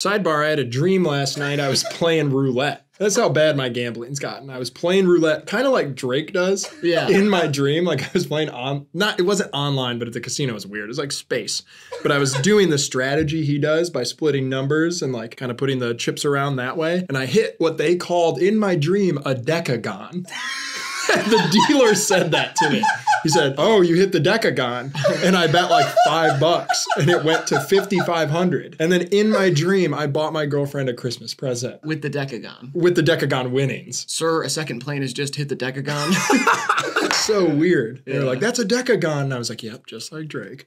Sidebar, I had a dream last night. I was playing roulette. That's how bad my gambling's gotten. I was playing roulette, kind of like Drake does. Yeah. In my dream, like I was playing on, not, it wasn't online, but at the casino it was weird. It was like space. But I was doing the strategy he does by splitting numbers and like kind of putting the chips around that way. And I hit what they called in my dream a decagon. the dealer said that to me. He said, "Oh, you hit the decagon," and I bet like five bucks, and it went to fifty five hundred. And then in my dream, I bought my girlfriend a Christmas present With the Decagon. with the decagon winnings. Sir, a second plane has just hit the Decagon. So weird. They're like, "That's a decagon," and I was like, "Yep, just like Drake."